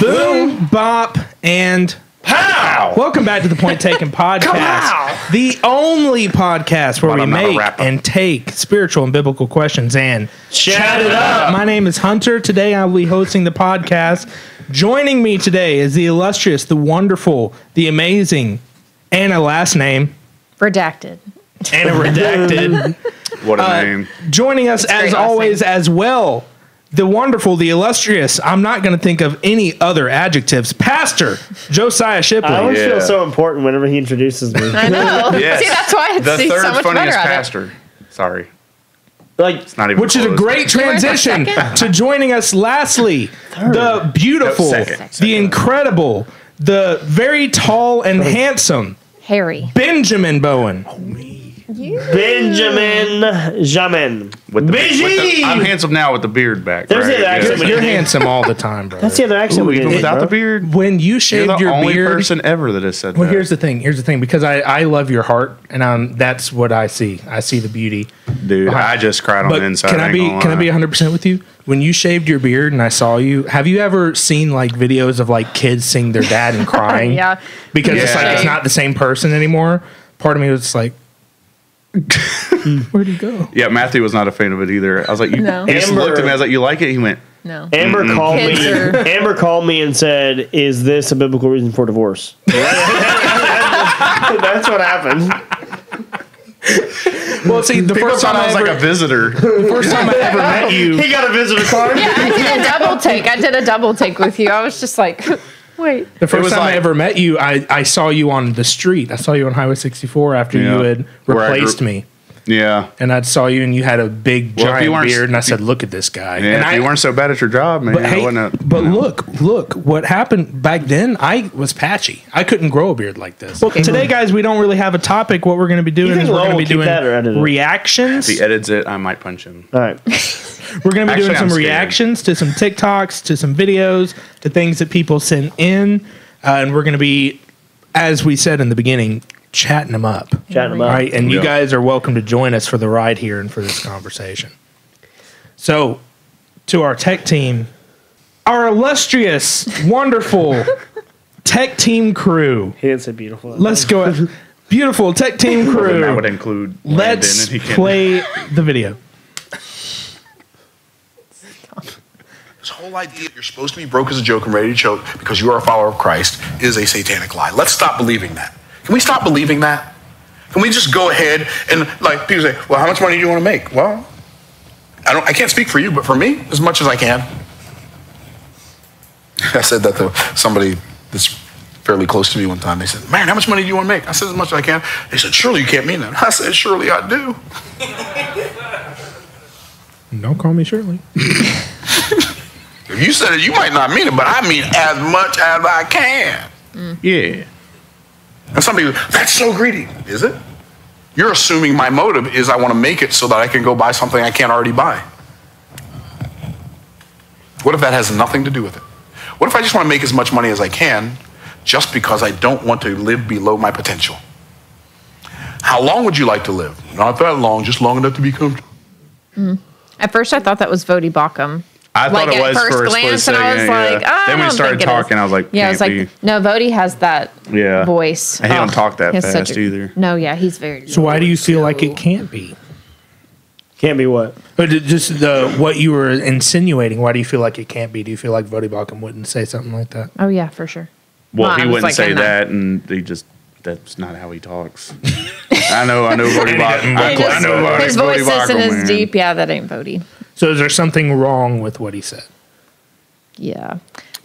Boom, bop, and Pow! welcome back to the Point Taken podcast, the only podcast where But we I'm not a make rapper. and take spiritual and biblical questions and Chat it up. My name is Hunter. Today I will be hosting the podcast. Joining me today is the illustrious, the wonderful, the amazing, and a last name, Redacted. and a redacted. What a Uh, name. Joining us as always name. as well, the wonderful, the illustrious. I'm not going to think of any other adjectives. Pastor Josiah Shipley. I always Yeah. feel so important whenever he introduces me. I know. Yes. See, that's why the it's see third so much funniest better at it. pastor. Sorry, like, it's not even. which is a great You weren't the transition to joining us. Lastly, the beautiful, No, second. the incredible, the very tall and handsome Harry. Benjamin Bowen. Oh, Benjamin Jamin. With the, with BG! the- I'm handsome now with the beard back. There's right? the accent Yes. You're handsome all the time, bro. That's the other accent Ooh, we even did. without bro. the beard, when you you're shaved the your only beard. person ever that has said Well, that. here's the thing. Here's the thing. Because I, I love your heart, and um, that's what I see. I see the beauty. dude. I just cried on But the inside. can I ain't be gonna can I be 100 percent with you? When you shaved your beard and I saw you, have you ever seen like videos of like kids seeing their dad and crying? Yeah. because it's like Yeah. it's not the same person anymore. Part of me was like, where'd he go? Yeah, Matthew was not a fan of it either. I was like, you No. he just Amber- looked at me. I was like, you like it? He went, No. Amber called Kids me. are- Amber called me and said, "Is this a biblical reason for divorce?" That's what happened. Well, see, the people first time I was ever, like a visitor. the first time I ever met you, He got a visitor card. Yeah, I did a double take. I did a double take with you. I was just like, wait. the first was time I ever met you, I, I saw you on the street. I saw you on Highway 64 after you had Where I grew- replaced me. Yeah. And I saw you and you had a big Well, if you giant beard, and I said, "Look at this guy." Yeah, and if I, you weren't so bad at your job, man, But, hey, wouldn't have- but you know. look, look, what happened back then, I was patchy. I couldn't grow a beard like this. Well, today, guys, we don't really have a topic. What we're going to be doing think is we're going to be will keep that or edit doing reactions. if he edits it, I might punch him. All right. We're going to be Actually, doing some I'm scared. reactions to some TikToks, to some videos, to things that people send in. Uh, and we're going to be, as we said in the beginning, chatting them up. Chatting them up. Right. And you guys are welcome to join us for the ride here and for this conversation. So, to our tech team, our illustrious, wonderful tech team crew. He didn't beautiful. Let's go. Beautiful tech team Then that would crew. include Let's Landon, and he can't- play the video. This whole idea that you're supposed to be broke as a joke and ready to choke because you are a follower of Christ is a satanic lie. Let's stop believing that. Can we stop believing that? Can we just go ahead and like people say, well, how much money do you want to make? Well, I don't I can't speak for you, but for me, as much as I can. I said that to somebody that's fairly close to me one time. They said, Man, how much money do you want to make? I said, as much as I can. They said, Surely you can't mean that. I said, Surely I do. Don't call me Shirley. If you said it, you might not mean it, but I mean as much as I can. Yeah. And some people, that's so greedy. Is it? You're assuming my motive is I want to make it so that I can go buy something I can't already buy. What if that has nothing to do with it? What if I just want to make as much money as I can just because I don't want to live below my potential? How long would you like to live? Not that long, just long enough to be comfortable. Hmm. At first, I thought that was Voddie Baucham. I thought Like it at was first for a glance, split and I was second, like, yeah. I Then we oh, don't started think it is. talking, I was like, yeah, I was like, can't no, Voddie has that Yeah. voice. And he don't Oh, talk that he has such fast either. No, yeah, he's very. So why do you feel like it can't be? Can't be what? But just the what you were insinuating. Why do you feel like it can't be? Do you feel like Voddie Baucham wouldn't say something like that? Oh yeah, for sure. Well, Well, he wouldn't like say that. that, and he just that's not how he talks. I know, I know, Bodie Bach. I, look I know, Bodie- His Bodie voice isn't as deep. Yeah, that ain't Voddie. So is there something wrong with what he said? Yeah,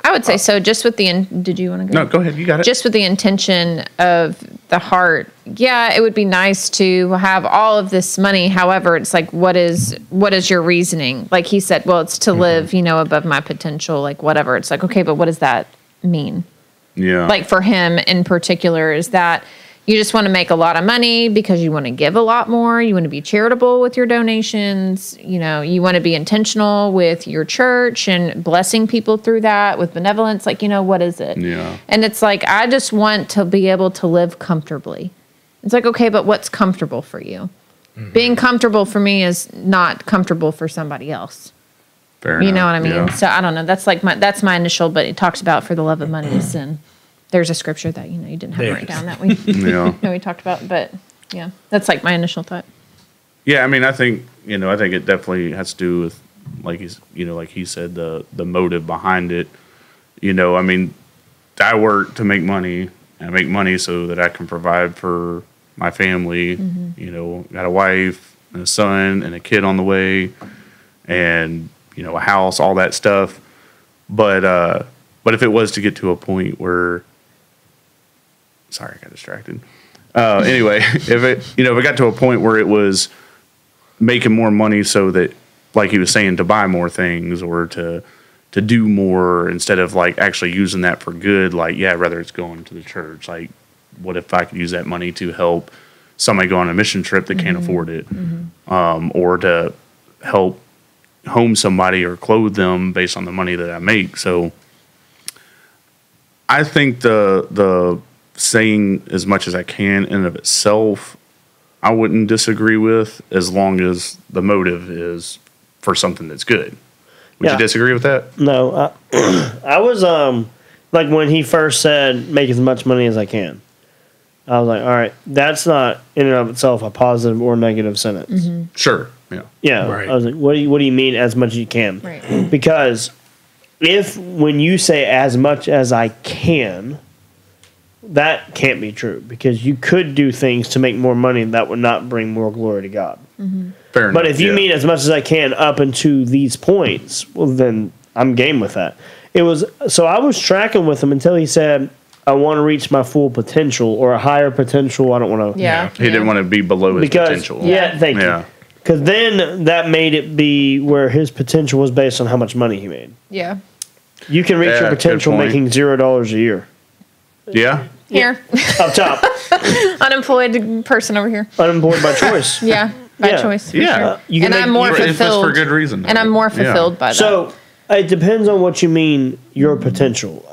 I would say so. Just with the in- did you want to go? No, go ahead. You got it. just with the intention of the heart yeah it would be nice to have all of this money however it's like what is what is your reasoning like he said well it's to Mm-hmm. live you know above my potential like whatever it's like okay but what does that mean yeah. like for him in particular is that you just want to make a lot of money because you want to give a lot more you want to be charitable with your donations you know you want to be intentional with your church and blessing people through that with benevolence like you know what is it Yeah. and it's like i just want to be able to live comfortably it's like okay but what's comfortable for you mm-hmm. being comfortable for me is not comfortable for somebody else Fair you enough, know what I mean? yeah. So I don't know. That's like my that's my initial, but it talks about for the love of money is sin. There's a scripture that you know you didn't have There written it is. down that we Yeah. that we talked about, but yeah, that's like my initial thought. Yeah, I mean, I think you know, I think it definitely has to do with, like he's, you know, like he said, the the motive behind it. You know, I mean, I work to make money. and I make money so that I can provide for my family. You know, got a wife and a son and a kid on the way, and you know, a house, all that stuff. But uh, but if it was to get to a point where, sorry, I got distracted. Uh, anyway, if it you know if it got to a point where it was making more money so that like he was saying to buy more things or to to do more instead of like actually using that for good like yeah rather it's going to the church. Like what if i could use that money to help somebody go on a mission trip that can't afford it? Um, or to help home somebody or clothe them based on the money that i make. So i think the the saying as much as i can in and of itself I wouldn't disagree with as long as the motive is for something that's good. Would Yeah. you disagree with that? No, I, I was um like when he first said make as much money as I can. I was like, all right, that's not in and of itself a positive or negative sentence. Sure. Yeah. Yeah, Right. I was like, what do you what do you mean as much as you can? Right. Because if when you say as much as I can, that can't be true because you could do things to make more money that would not bring more glory to God. Mm-hmm. Fair enough. But if you yeah. mean as much as I can up into these points, well, then I'm game with that. It was so I was tracking with him until he said, "I want to reach my full potential or a higher potential." I don't want to. Yeah, he didn't want to be below his because potential. yeah, thank Yeah. you. Because then that made it be where his potential was based on how much money he made. Yeah, You can reach Yeah, your potential making zero dollars a year Yeah. here, up top, unemployed person over here. unemployed by choice. Yeah, by Yeah. choice. for Yeah. sure. You can and make- I'm more For- if it's for fulfilled. good reason. and I'm more Yeah. fulfilled by that. So it depends on what you mean your potential.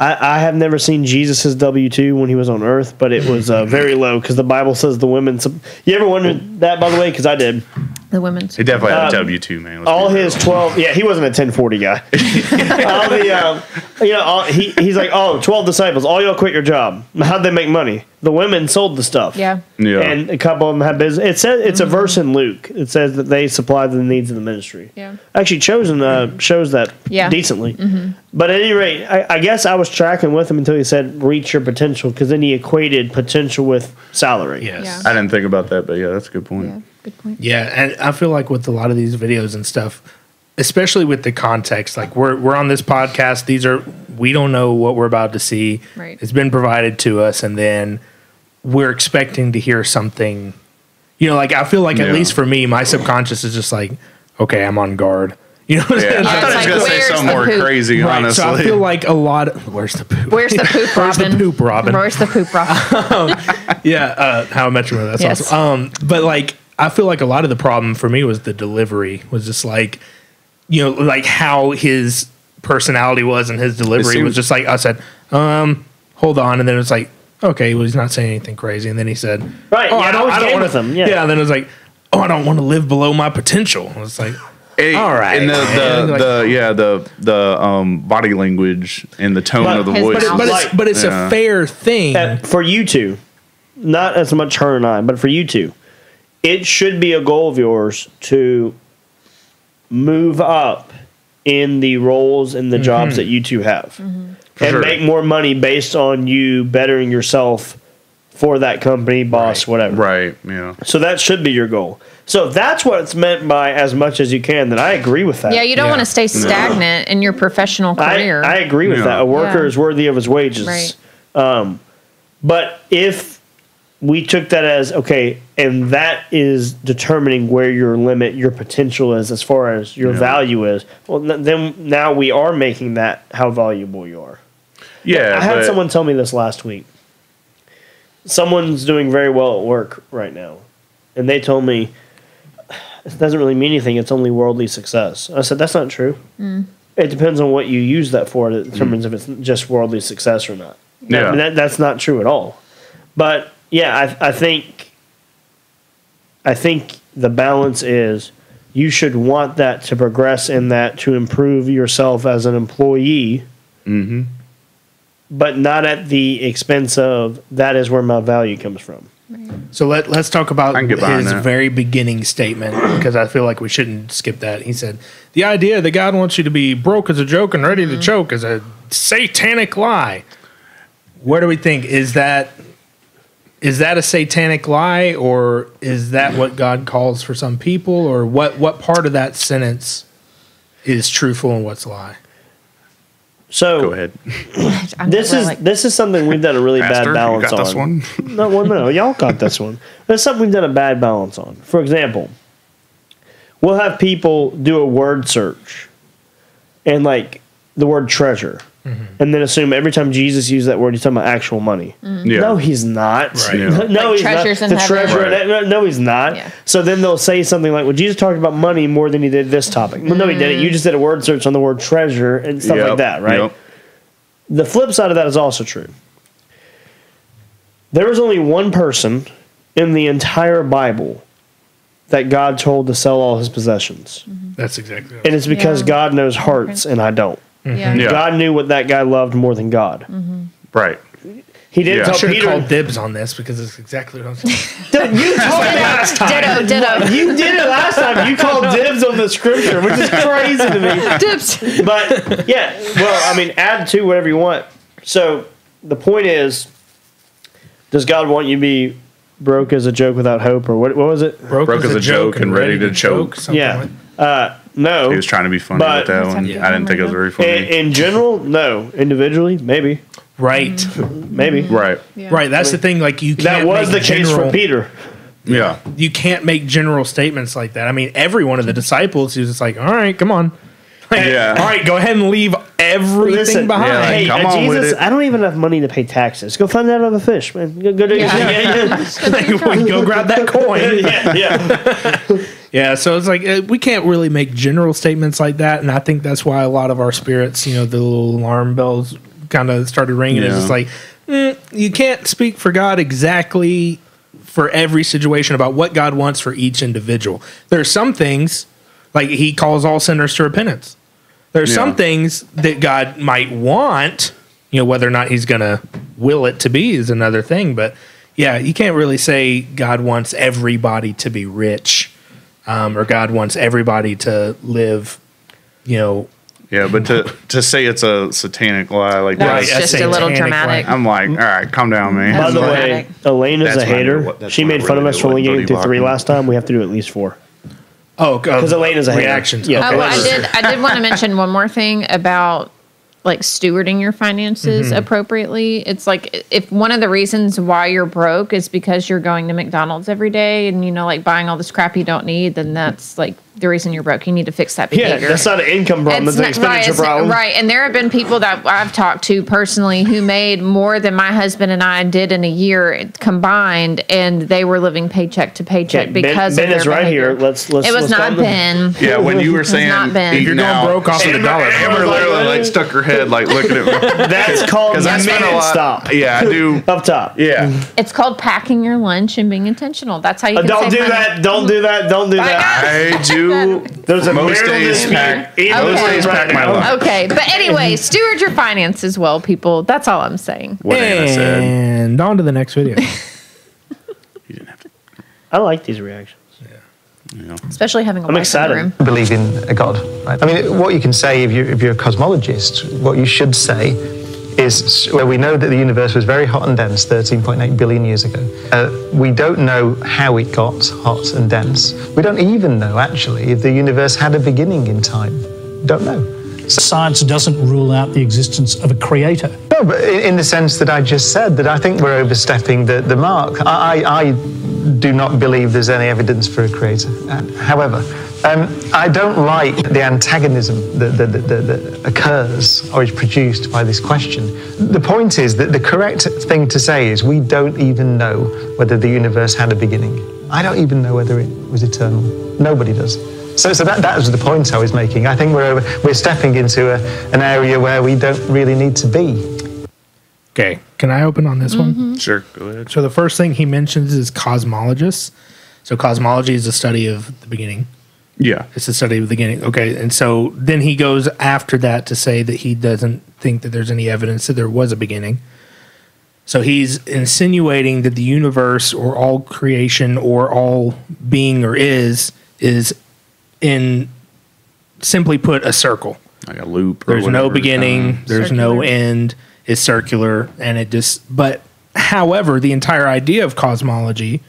I, I have never seen Jesus' W two when he was on Earth, but it was uh, very low because the Bible says the women. sup- You ever wondered that, by the way? Because I did. The women's. He definitely had a Um, W two man. Let's All be his twelve. Yeah, he wasn't a ten forty guy. all the, um, you know, all, he he's like, oh, 12 disciples. All y'all quit your job. How'd they make money? The women sold the stuff. Yeah. Yeah. And a couple of them had business. It says it's a verse in Luke. It says that they supplied the needs of the ministry. Yeah. Actually, chosen uh, shows that Yeah. decently. But at any rate, I, I guess I was tracking with him until he said reach your potential because then he equated potential with salary. Yes. Yeah. I didn't think about that, but yeah, that's a good point. Yeah, good point. Yeah, and I feel like with a lot of these videos and stuff, especially with the context, like we're we're on this podcast, these are we don't know what we're about to see. Right. It's been provided to us and then we're expecting to hear something you know, like I feel like at least for me, my subconscious is just like, okay, I'm on guard. You know what I'm Yeah. I it's thought he was like, gonna say something more poop? crazy. Right, honestly, so I feel like a lot of where's the poop? Where's the poop, Where's the Robin? poop, Robin? Where's the poop, Robin? yeah, uh, how I met your mother. That's Yes. awesome. Um, but like, I feel like a lot of the problem for me was the delivery. Was just like, you know, like how his personality was and his delivery seems- was just like I said, um, hold on, and then it's like, okay, well he's not saying anything crazy, and then he said, Right, oh, yeah, I I don't, was I don't game want with him, yeah. and then it was like, oh, I don't want to live below my potential. I was like, Hey, All right, and the man. the, Like- the yeah the the um body language and the tone of the voice. but, it, but it's but it's Yeah. a fair thing. Uh, for you two, not as much her and I, but for you two, it should be a goal of yours to move up in the roles and the jobs that you two have and sure. make more money based on you bettering yourself for that company, boss, whatever. right. Yeah. So that should be your goal. So that's what it's meant by as much as you can, then I agree with that. yeah, you don't Yeah. want to stay stagnant in your professional I, career. I agree with Yeah. that. A worker Yeah. is worthy of his wages. Right. Um, but if we took that as okay, and that is determining where your limit, your potential is as far as your Yeah. value is, well, n- then now we are making that how valuable you are. Yeah. I had but- someone tell me this last week. Someone's doing very well at work right now, and they told me it doesn't really mean anything. It's only worldly success. I said that's not true. Mm. It depends on what you use that for that mm. determines if it's just worldly success or not. Yeah. I mean, that, that's not true at all. But yeah, I, I think I think the balance is you should want that to progress in that to improve yourself as an employee. Mm-hmm. But not at the expense of that is where my value comes from. So let let's talk about I can get behind his that. very beginning statement because I feel like we shouldn't skip that. He said, "The idea that God wants you to be broke as a joke and ready to choke is a satanic lie." Where do we think is that? Is that a satanic lie, or is that what God calls for some people, or what? What part of that sentence is truthful and what's a lie? So Go ahead. This is like- this is something we've done a really Pastor, bad you balance got on. this one? No, well, no, y'all got this one. That's something we've done a bad balance on. For example, we'll have people do a word search and like the word treasure, and then assume every time Jesus used that word, he's talking about actual money. Yeah. No, he's not. Right. Yeah. No, Mm. Like he's treasures not. in the heaven. treasure. Right. no, no, he's not. Yeah. So then they'll say something like, "Well, Jesus talked about money more than he did this topic." Well, no, he Mm. didn't. You just did a word search on the word treasure and stuff Yep, like that, right? yep. The flip side of that is also true. There was only one person in the entire Bible that God told to sell all his possessions. That's exactly. What And it's because Yeah. God knows hearts and I don't. Yeah. Yeah. God knew what that guy loved more than God. Right. He didn't Yeah. I tell should Peter. called dibs on this because it's exactly what I was saying. You told me last time. Ditto, ditto. You did it last time. You called dibs on the scripture, which is crazy to me. Dips. But yeah, well, I mean, add to whatever you want. So the point is, does God want you to be broke as a joke without hope, or what? What was it? Broke, as a joke and ready to choke. something Yeah. like- Uh, no. He was trying to be funny But- with that one. Yeah. I didn't think it was very funny. in general, no. Individually, maybe, right. maybe. right. Right. That's the thing. Like you can't. That was the make case for Peter. Yeah. You can't make general statements like that. I mean, every one of the disciples, he was just like, "All right, come on, Like, Yeah. all right, go ahead and leave everything Listen, behind." Yeah, like, Hey, come uh, on with Jesus, it. I don't even have money to pay taxes. Go find that other fish, man. Go, go do Yeah. yeah, yeah, go grab that coin. yeah, yeah. Yeah, so it's like uh, we can't really make general statements like that, and I think that's why a lot of our spirits, you know, the little alarm bells kind of started ringing. It's Yeah. just like mm, you can't speak for God exactly for every situation about what God wants for each individual. There are some things like He calls all sinners to repentance. There's some Yeah. things that God might want, you know, whether or not He's going to will it to be is another thing. But yeah, you can't really say God wants everybody to be rich um, or God wants everybody to live, you know, Yeah, but to to say it's a satanic lie like That that, Right, just that's a little dramatic. right. I'm like, all right, calm down, man. By the way, Elaine is a when I hater. what- She when I made fun of us knew for what only getting Dirty through three last time. We have to do at least four. oh, Because Elaine is a hater. reactions. Yeah. Oh, well, I did. I did want to mention one more thing about like stewarding your finances mm-hmm. appropriately. It's like if one of the reasons why you're broke is because you're going to McDonald's every day and you know like buying all this crap you don't need, then that's like the reason you're broke. You need to fix that behavior. Yeah, that's not an income problem. It's That's an not- right, expenditure it's problem. right. And there have been people that I've talked to personally who made more than my husband and I did in a year combined, and they were living paycheck to paycheck Okay, because Ben of is their right behavior. here. Let's- let's- It was let's not call them- Ben. Yeah, when you were saying not been. eating You're going out, broke off of the dollar. Amber literally like stuck her head like looking at me That's called because I spent a lot. stop. Yeah, I do. Up top. Yeah, It's called packing your lunch and being intentional. That's how you Uh, can don't save do money. that. Don't do that. Don't do that. I do. There's a Most marital days dispute pack- in most days pack my now. lunch. Okay, but anyway, steward your finances well, people. That's all I'm saying. What Anna said. And on to the next video. You didn't have to. I like these reactions. You know. Especially having a I'm excited. in the room. believe in a God. Right? I mean, what you can say if you're, if you're a cosmologist, what you should say is where we know that the universe was very hot and dense 13.8 billion years ago. Uh, we don't know how it got hot and dense. We don't even know, actually, if the universe had a beginning in time. Don't know. Science doesn't rule out the existence of a creator. No, but in, the sense that I just said, that I think we're overstepping the, the mark. I, I, I do not believe there's any evidence for a creator. Uh, however, um, I don't like the antagonism that, that, that, that, that occurs or is produced by this question. The point is that the correct thing to say is we don't even know whether the universe had a beginning. I don't even know whether it was eternal. Nobody does. So, so that, that was the point I was making. I think we're, we're stepping into a, an area where we don't really need to be. Okay, can I open on this Mm-hmm. one? Sure, go ahead. So the first thing he mentions is cosmologists. So cosmology is the study of the beginning. Yeah. It's the study of the beginning. Okay. And so then he goes after that to say that he doesn't think that there's any evidence that there was a beginning. So he's insinuating that the universe or all creation or all being or is is in simply put a circle. Like a loop. or There's no beginning, kinda. there's no end, it's circular and it just but however, the entire idea of cosmology,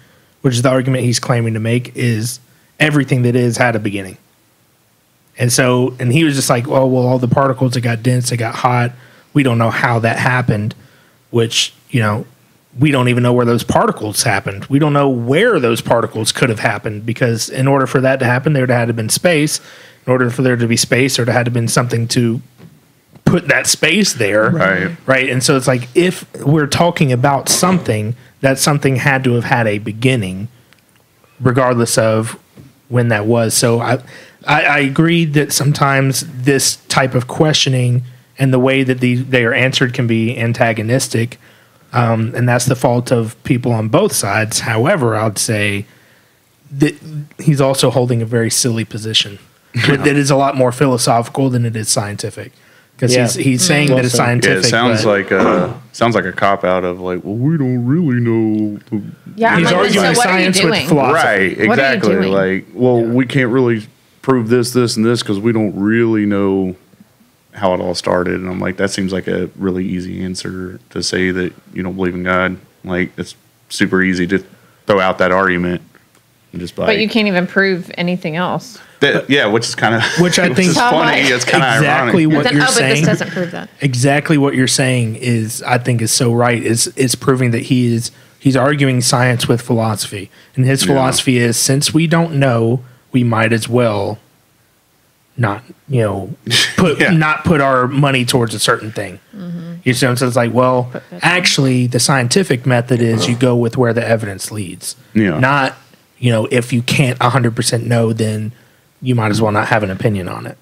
which is the argument he's claiming to make, is everything that is had a beginning. And so and he was just like, Oh well all the particles that got dense, they got hot, we don't know how that happened, which, you know, we don't even know where those particles happened. We don't know where those particles could have happened because in order for that to happen, there would have had to have been space. In order for there to be space, there would have had to have been something to put that space there. Right. Right. And so it's like if we're talking about something, that something had to have had a beginning, regardless of when that was. So I, I, I agree that sometimes this type of questioning and the way that the, they are answered can be antagonistic. Um, and that's the fault of people on both sides. However, I'd say that he's also holding a very silly position that that is a lot more philosophical than it is scientific. Because Yeah. he's, he's saying Well that it's said. Yeah, scientific. it sounds but like a sounds like a cop out of like, well, we don't really know. Yeah, he's like, arguing so what are you science with doing? philosophy. Right, What are you exactly. Like, well, we can't really prove this, this, and this because we don't really know how it all started. And I'm like, that seems like a really easy answer to say that you don't believe in God. Like, it's super easy to throw out that argument and just like, But you can't even prove anything else. that, yeah, which is kind of Which I think- is funny. much? It's kind of exactly ironic. what Then, you're oh, but saying. this doesn't prove that. exactly what you're saying is I think is so right. Is is proving that he is he's arguing science with philosophy, and his Yeah. philosophy is since we don't know, we might as well not you know put Yeah. not put our money towards a certain thing. Mm-hmm. You see what I'm saying? It's like, well, actually, the scientific method is uh-huh. you go with where the evidence leads. Yeah. Not, you know, if you can't 100% know, then you might as well not have an opinion on it.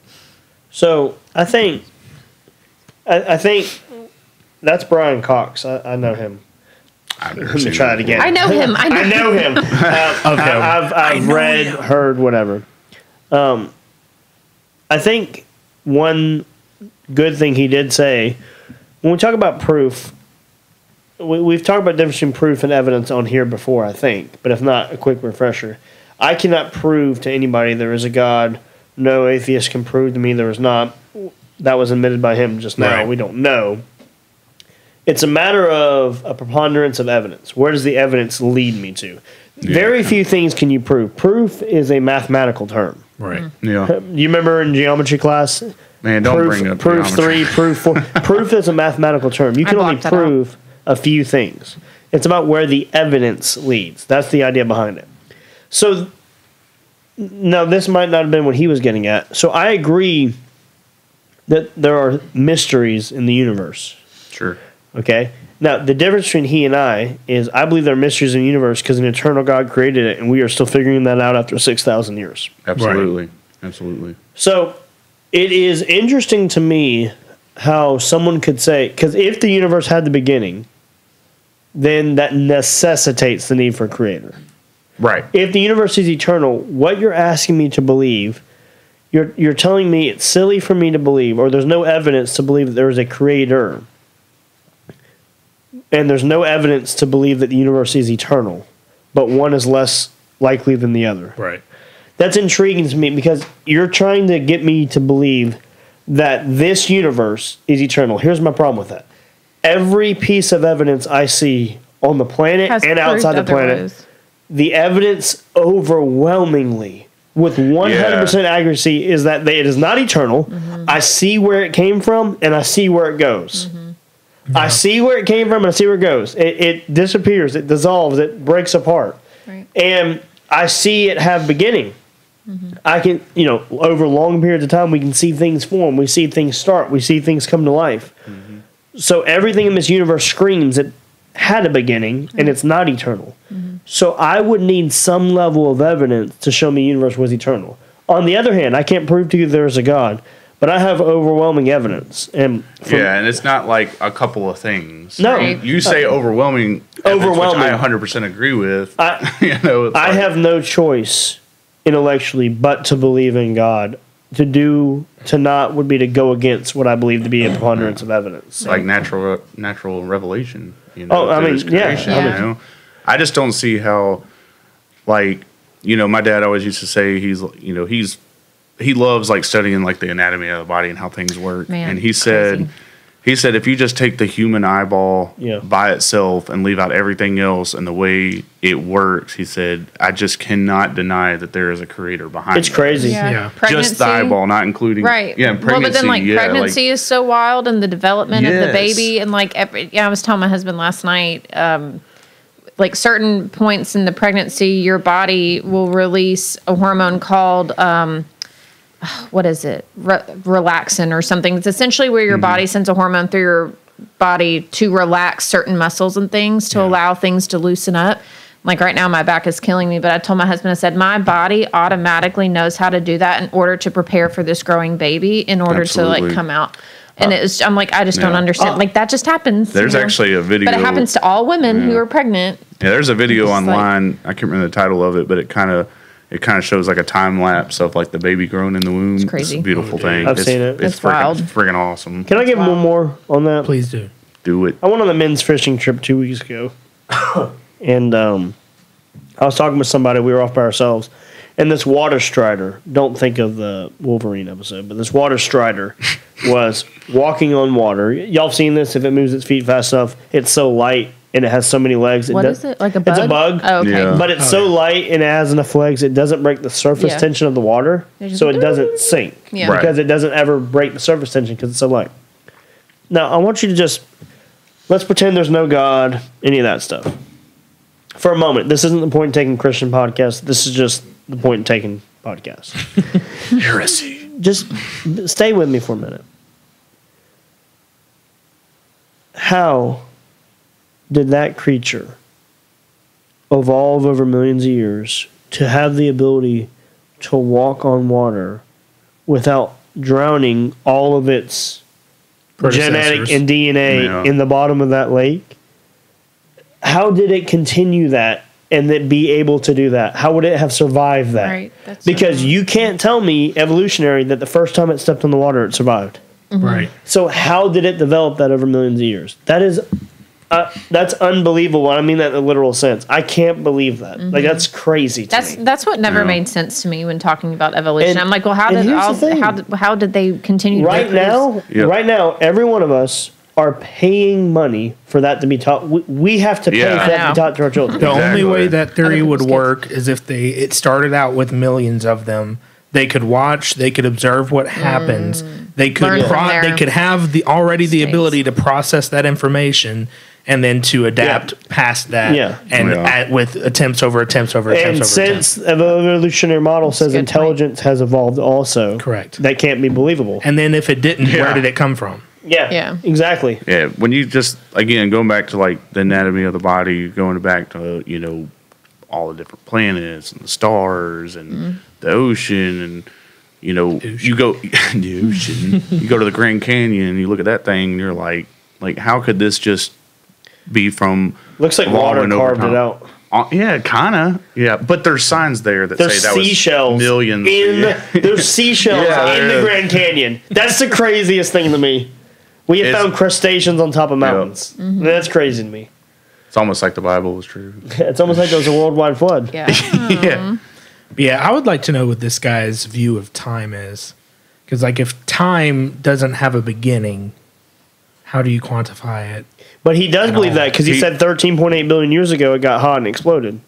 So I think, I, I think that's Brian Cox. I, I know him. I've never Let me try it again. I know him. I know, I know him. Uh, Okay. I, I've, I've read, heard, whatever. Um, I think one good thing he did say when we talk about proof, we, we've talked about the difference between proof and evidence on here before, I think. But if not, a quick refresher. I cannot prove to anybody there is a God. No atheist can prove to me there is not. That was admitted by him just now. Right. We don't know. It's a matter of a preponderance of evidence. Where does the evidence lead me to? Very few things can you prove. Proof is a mathematical term. Right. Yeah, You remember in geometry class? man, don't proof, bring up proof geometry. three, proof four. proof is a mathematical term. You I can only prove. that out. A few things. It's about where the evidence leads. That's the idea behind it. So, now this might not have been what he was getting at. So I agree that there are mysteries in the universe. Sure. Okay. Now the difference between he and I is I believe there are mysteries in the universe because an eternal God created it, and we are still figuring that out after six thousand years. Absolutely. Absolutely. So it is interesting to me how someone could say, because if the universe had the beginning, then that necessitates the need for a creator. Right. If the universe is eternal, what you're asking me to believe, you're, you're telling me it's silly for me to believe, or there's no evidence to believe that there is a creator, and there's no evidence to believe that the universe is eternal, but one is less likely than the other Right. that's intriguing to me because you're trying to get me to believe that this universe is eternal. Here's my problem with that. Every piece of evidence I see on the planet Has and outside the proved planet, otherwise. the evidence overwhelmingly with 100% accuracy is that they, it is not eternal. Mm-hmm. I see where it came from and I see where it goes. Mm-hmm. I see where it came from and I see where it goes. It, it disappears, it dissolves, it breaks apart. Right. And I see it have beginning. Mm-hmm. I can, you know, over long periods of time, we can see things form. We see things start. We see things come to life. Hmm. So everything in this universe screams it had a beginning and mm-hmm. it's not eternal. Mm-hmm. So I would need some level of evidence to show me the universe was eternal. On the other hand, I can't prove to you there's a God, but I have overwhelming evidence. And from, Yeah, and it's not like a couple of things. No. Right. You say uh, overwhelming, evidence, Overwhelming. which I 100% agree with. I- you know, I like- have no choice intellectually, but to believe in God. To do to not would be to go against what I believe to be a preponderance of evidence. like natural natural revelation. You know, Oh, I mean, his yeah, creation, I you know? I just don't see how, like, you know, my dad always used to say he's, you know, he's he loves like studying like the anatomy of the body and how things work. Man, and he said, crazy. He said if you just take the human eyeball Yeah. by itself and leave out everything else and the way it works, he said, I just cannot deny that there is a creator behind. It's it." crazy. Yeah. Just the eyeball, not including Right. Yeah, pregnancy. well, but then like yeah, pregnancy is so wild and the development of the baby and like every, yeah, I was telling my husband last night, um, like certain points in the pregnancy, your body will release a hormone called um, what is it, Re- relaxin or something. It's essentially where your mm-hmm. body sends a hormone through your body to relax certain muscles and things to allow things to loosen up. Like right now, my back is killing me, but I told my husband, I said, my body automatically knows how to do that in order to prepare for this growing baby, in order to like come out. And uh, it's, I'm like, I just don't Yeah. understand. Oh. like that just happens. There's you know? actually a video. but it happens to all women who are pregnant. Yeah, there's a video It's like- online. I can't remember the title of it, but it kind of it kind of shows like a time lapse of like the baby growing in the womb. It's crazy. a beautiful thing. I've it's, seen it. It's It's freaking, wild. freaking awesome. Can I give one more on that? Please do. Do it. I went on a men's fishing trip two weeks ago, and um, I was talking with somebody. We were off by ourselves, and this water strider. Don't think of the Wolverine episode, but this water strider was walking on water. Y'all seen this? If it moves its feet fast enough, it's so light and it has so many legs. What does- is it? Like a bug? It's a bug. Oh, okay. Yeah. But it's so light and it has enough legs, it doesn't break the surface Yeah. tension of the water, so it doesn't sink Yeah. Right. because it doesn't ever break the surface tension because it's so light. Now, I want you to just let's pretend there's no God, any of that stuff. For a moment, this isn't the Point Taken Christian podcast. This is just the Point Taken podcast. Heresy. just stay with me for a minute. How did that creature evolve over millions of years to have the ability to walk on water without drowning all of its genetic and DNA Yeah. in the bottom of that lake? How did it continue that and then be able to do that? How would it have survived that? Right, that's so because wild. you can't tell me evolutionary that the first time it stepped on the water it survived. Mm-hmm. Right. So how did it develop that over millions of years? That is, uh, that's unbelievable. I mean that in the literal sense. I can't believe that. Like that's crazy to That's me. that's what never Yeah. made sense to me when talking about evolution. And- I'm like, well, how did all, how did how did they continue right reproduce? now, Yeah. right now, every one of us are paying money for that to be taught. We, we have to pay Yeah. for that to be taught to our children. The only way that theory would work is if they it started out with millions of them. They could watch, they could observe what happens. They could Mm. Learn from pro- they could have the already the mistakes. ability to process that information and then to adapt past that. Yeah. And Yeah. at, with attempts over attempts over attempts And over since the evolutionary model says a good point. intelligence has evolved also, Correct. that can't be believable. And then if it didn't, Yeah. where did it come from? yeah, Yeah. exactly. Yeah, when you just again going back to like the anatomy of the body, going back to you know all the different planets and the stars and Mm-hmm. the ocean and you know you go the ocean. you go to the Grand Canyon and you look at that thing and you're like like how could this just be from Looks like water carved it out. Uh, yeah, kind of. Yeah, but there's signs there that There's say that seashells was millions. in yeah. there's seashells Yeah, in there the is. Grand Canyon. That's the craziest thing to me. We have It's- found crustaceans on top of mountains. Mm-hmm. That's crazy to me. It's almost like the Bible was true. It's almost like there was a worldwide flood. Yeah. yeah. Yeah, I would like to know what this guy's view of time is. Because, like, if time doesn't have a beginning, how do you quantify it? But he does believe that because he, He- said 13.8 billion years ago it got hot and exploded.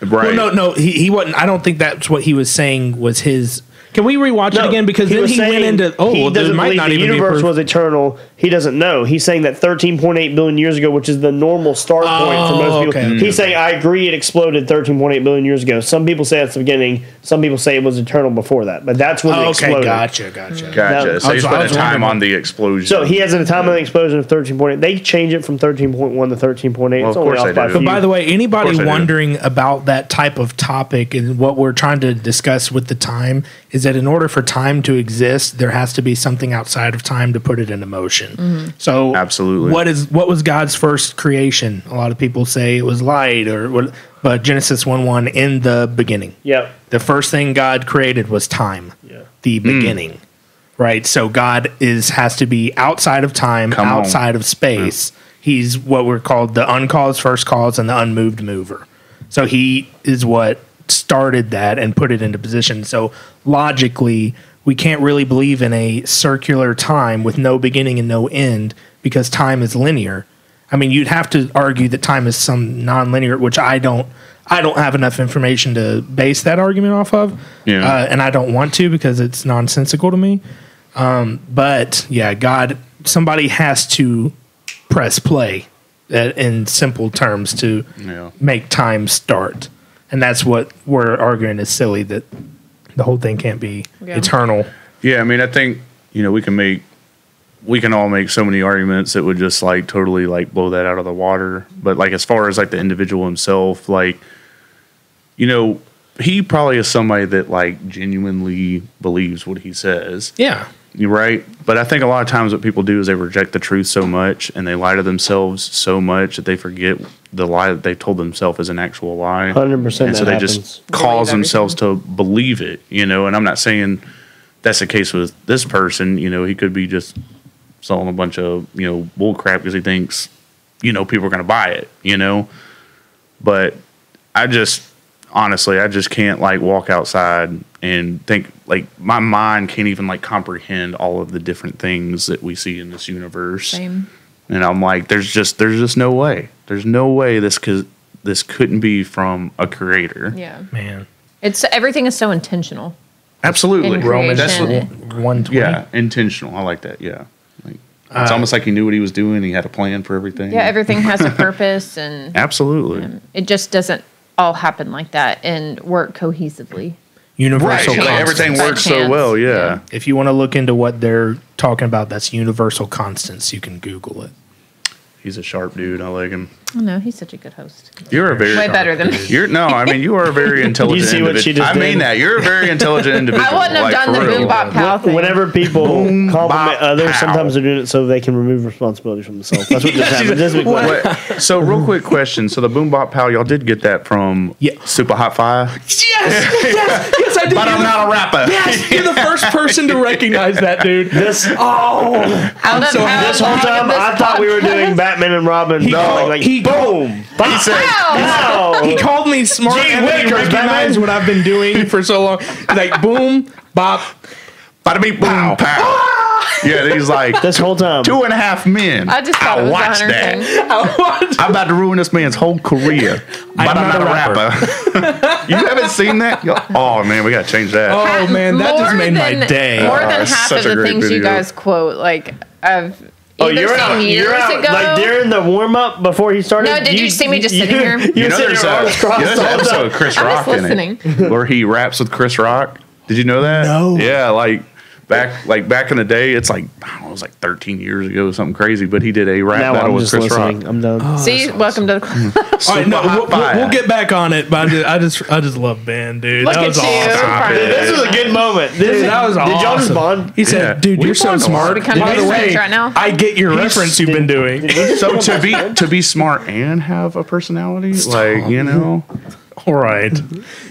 Right. Well, no, no, he, he wasn't. I don't think that's what he was saying was his. Can we rewatch it again? Because then he went saying into oh, he well, there doesn't might believe not the even be universe proof. was eternal. He doesn't know. He's saying that 13.8 billion years ago, which is the normal start point for Oh, most people. okay. He's mm. saying I agree it exploded 13.8 billion years ago. Some people say that's the beginning. Some people say it was eternal before that. But that's when it Oh, okay, exploded. gotcha, gotcha. Gotcha. Now- so I you was- spent time wondering- on the explosion. So he has a time of the explosion of 13.8. They change it from 13.1 to 13.8. Well, it's of only course off they by a do. But by the way, anybody course I do. wondering about that type of topic and what we're trying to discuss with the time is that in order for time to exist, there has to be something outside of time to put it into motion. Mm-hmm. So Absolutely. what is what was God's first creation? A lot of people say it was light or what but Genesis 1 1 in the beginning. Yep. The first thing God created was time. Yeah. The mm. beginning. Right? So God is has to be outside of time, Come on. outside of space. He's what we're called the uncaused first cause and the unmoved mover. So he is what started that and put it into position. So logically, we can't really believe in a circular time with no beginning and no end because time is linear. I mean, you'd have to argue that time is some nonlinear, which I don't. I don't have enough information to base that argument off of, Yeah. uh, and I don't want to because it's nonsensical to me. Um, but yeah, God, somebody has to press play uh, in simple terms to Yeah. make time start, and that's what we're arguing is silly that the whole thing can't be Yeah. eternal. Yeah, I mean, I think you know we can make we can all make so many arguments that would just like totally like blow that out of the water. But like as far as like the individual himself, like you know, he probably is somebody that like genuinely believes what he says. Yeah, You're right. But I think a lot of times what people do is they reject the truth so much and they lie to themselves so much that they forget the lie that they told themselves is an actual lie. 100% And so they happens. just cause themselves to believe it, you know. And I'm not saying that's the case with this person. You know, he could be just selling a bunch of, you know, bull crap because he thinks, you know, people are going to buy it, you know. But I just honestly, I just can't like walk outside and think like my mind can't even like comprehend all of the different things that we see in this universe. Same. And I'm like, there's just there's just no way. There's no way this could this couldn't be from a creator. Yeah. man. It's everything is so intentional. Absolutely. In Romans That's creation. what, one twenty. yeah, intentional. I like that. Yeah. Like it's uh, almost like he knew what he was doing. He had a plan for everything. Yeah, everything has a purpose and Absolutely. it just doesn't all happen like that and work cohesively. Universal. Right. Like everything works so well. Yeah. Yeah. If you want to look into what they're talking about, that's universal constants. You can Google it. He's a sharp dude. I like him. Oh no, he's such a good host. You're a very Way better than me. You're no, I mean you are a very intelligent. you see what she just I mean that you're a very intelligent individual. I wouldn't have like, done the real. boom bop pow thing. Whenever people Boom, compliment bop, others, pow. sometimes they're doing it so they can remove responsibility from themselves. That's what just happened. Just be. What- so real quick question. So the boom bop pal, y'all did get that from Yeah. Supa Hot Fire, Yes, yes, yes, I did. but I'm not a rapper. Yes, you're the first person to recognize that, dude. This Oh, Out of so this whole time, this I thought we were doing Batman and Robin. He- like, like, he- boom. He said, Ow! he called me smart Gee and then he recognized what I've been doing for so long. Like boom, bop. "Bada beep, boom, pow." Yeah, he's like This whole time. two and a half men. I just thought it was a watch hunter that. I'm about to ruin this man's whole career, but I'm, not, a rapper. you haven't seen that? Yo- Oh man, we gotta change that. Oh man, that just More made my day. More Oh, than it's half such of the great things you guys quote, like I've Oh, you're seen out. years You're out. ago. Like during the warm up before he started. No, did you see me just sitting here? You, You were know, sitting there's your a, arms crossed yeah, there's an episode of Chris Rock just in it where he raps with Chris Rock. Did you know that? No. Yeah, like back like back in the day, it's like I don't know, it was like 13 years ago, something crazy. But he did a rap Now battle I'm with just Chris listening. Rock. I'm done. Oh, See, welcome to the club. All right, no, we'll, we'll, we'll get back on it, but I just, I just, I just love Ben, dude. Look that at was you. awesome. Stop. This was a good moment. This Dude, that was awesome. Did y'all just awesome. bond? He said, Yeah. "Dude, We you're so bond a lot. smart." By the way, right now. I get your reference you've been doing. So to be to be smart and have a personality, like you know, All right.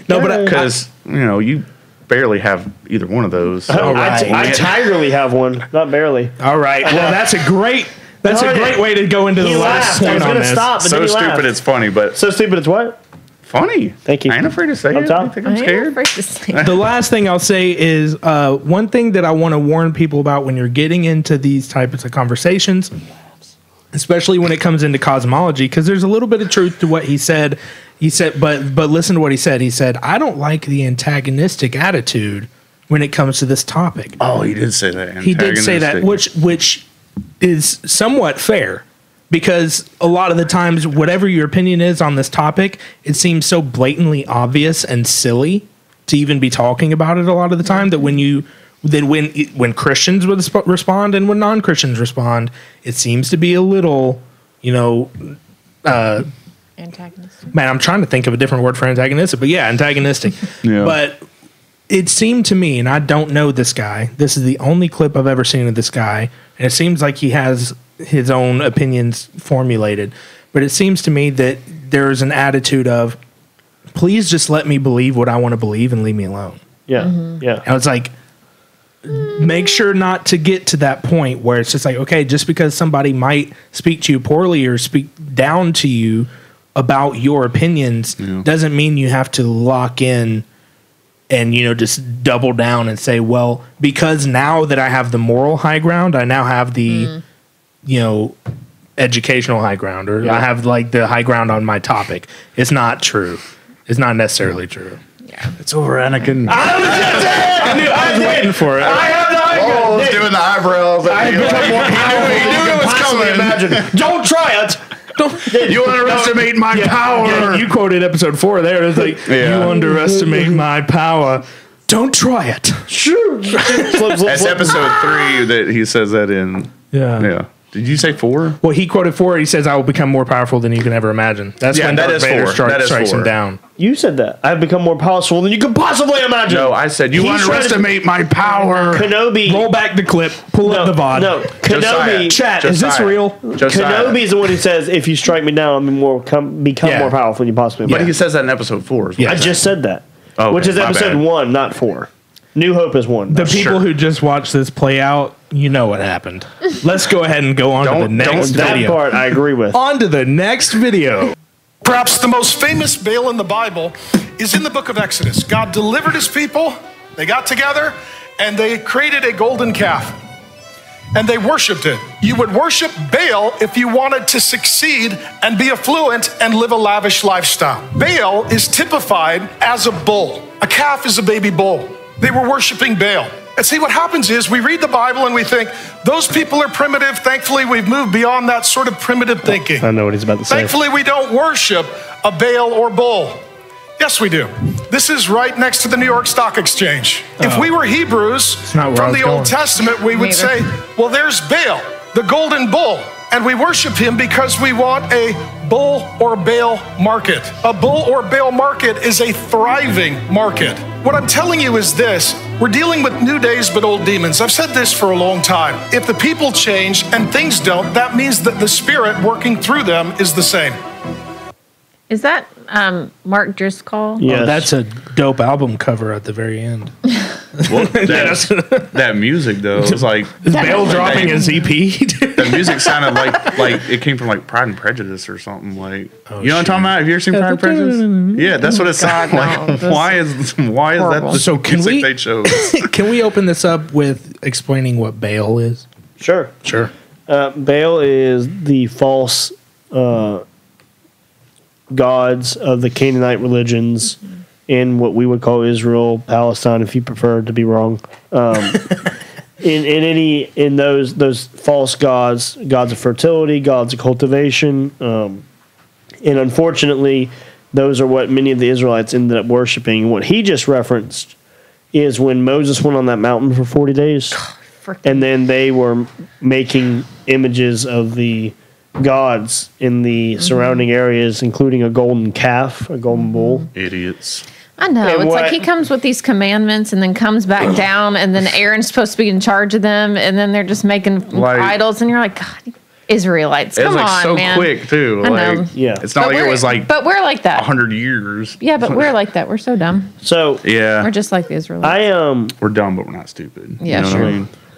No, but because you know you barely have either one of those. I, So. I, I tigerly have one, not barely. all right. Well, that's a great. That's a great way to go into He the last laughed. I was on gonna this. stop, but so then he stupid, laughed. it's funny, but So stupid, it's what? funny. Thank you. I ain't afraid to say I'm it. telling- You think I I'm am scared? afraid to say. the last thing I'll say is uh, one thing that I want to warn people about when you're getting into these types of conversations, especially when it comes into cosmology, because there's a little bit of truth to what he said. He said, but but listen to what he said. He said, I don't like the antagonistic attitude when it comes to this topic. Oh, he did say that. He did say that, which which is somewhat fair because a lot of the times, whatever your opinion is on this topic, it seems so blatantly obvious and silly to even be talking about it a lot of the time that when you then when when Christians would sp- respond and when non Christians respond, it seems to be a little, you know, uh, Antagonist. man, I'm trying to think of a different word for antagonistic, but yeah, antagonistic. Yeah. But it seemed to me, and I don't know this guy. This is the only clip I've ever seen of this guy, and it seems like he has his own opinions formulated. But it seems to me that there's an attitude of, please just let me believe what I want to believe and leave me alone. Yeah, mm-hmm. yeah. I was like, make sure not to get to that point where it's just like, okay, just because somebody might speak to you poorly or speak down to you about your opinions doesn't mean you have to lock in and you know just double down and say, well, because now that I have the moral high ground, I now have the mm. you know educational high ground or I have like the high ground on my topic. It's not true. It's not necessarily true. Yeah it's over, Anakin. I knew I was waiting for it. I have the Oh, it's doing the eyebrows. I become more powerful knew than it was can possibly coming. imagine. Don't try it. You underestimate my power. Yeah, you quoted episode four there. It's like Yeah. you underestimate my power. Don't try it. Sure. Flip, flip, That's episode three that he says that in. Yeah. Yeah. Did you say four? Well, he quoted four. He says, "I will become more powerful than you can ever imagine." That's Yeah, when that Darth is Vader four. strikes, That is strikes him down. You said that. I've become more powerful than you could possibly imagine. No, I said you He's trying to- underestimate my power. Kenobi. Roll back the clip. Pull no, up the VOD. No, Kenobi. Chat, is this real? Josiah. Kenobi is the one who says, "If you strike me down, I'll more come, become Yeah. more powerful than you possibly." But he says that in episode four. Yeah. I just said that, oh, Okay, which is episode bad. one, not four. New Hope is one. The people Sure. who just watched this play out, you know what happened. Let's go ahead and go on to the Don't- next don't- that video. part I agree with. On to the next video. Perhaps the most famous Baal in the Bible is in the book of Exodus. God delivered his people, they got together, and they created a golden calf. And they worshiped it. You would worship Baal if you wanted to succeed and be affluent and live a lavish lifestyle. Baal is typified as a bull, a calf is a baby bull. They were worshiping Baal. And see, what happens is we read the Bible and we think, those people are primitive. Thankfully, we've moved beyond that sort of primitive thinking. I know what he's about to say. Thankfully, we don't worship a Baal or bull. Yes, we do. This is right next to the New York Stock Exchange. If we oh. were Hebrews not where I from was the Old going. Testament, we would Neither. say, well, there's Baal, the golden bull. And we worship him because we want a bull or Baal market. A bull or Baal market is a thriving market. What I'm telling you is this we're dealing with new days but old demons. I've said this for a long time. If the people change and things don't, that means that the spirit working through them is the same. Is that um, Mark Driscoll? Yeah, Oh, that's a dope album cover at the very end. Well, that's, that music though, it was like Is Baal dropping his EP? the music sounded like like it came from like Pride and Prejudice or something. Like Oh, you know what I'm talking about? Have you ever seen Pride and Prejudice? Yeah, that's what it sounded like. that's Why is why is that the So can music we- they chose? Can we open this up with explaining what Baal is? sure. Sure. Uh, Baal is the false uh, gods of the Canaanite religions in what we would call Israel, Palestine, if you prefer to be wrong. Um, in in any in those those false gods, gods of fertility, gods of cultivation, um, and unfortunately, those are what many of the Israelites ended up worshiping. What he just referenced is when Moses went on that mountain for forty days and then they were making images of the gods in the surrounding areas, including a golden calf, a golden bull. Idiots. I know. And it's what- like he comes with these commandments and then comes back down, and then Aaron's supposed to be in charge of them, and then they're just making Like- idols, and you're like, God, Israelites, It was come like on, so man. quick too. I Like know. Yeah. it's not But like it was like but we're like that. hundred years. Yeah, but we're like that. We're so dumb. So Yeah, We're just like the Israelites. I um we're dumb, but we're not stupid. Yeah, you know sure.